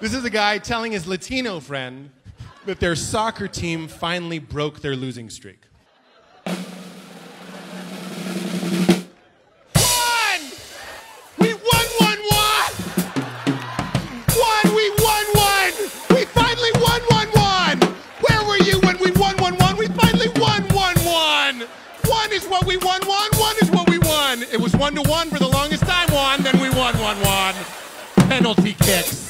This is a guy telling his Latino friend that their soccer team finally broke their losing streak. We won, we won! We finally won! Where were you when we won. We finally won! One is what we won, one is what we won. It was one to one for the longest time, one, then we won, one one. Penalty kicks.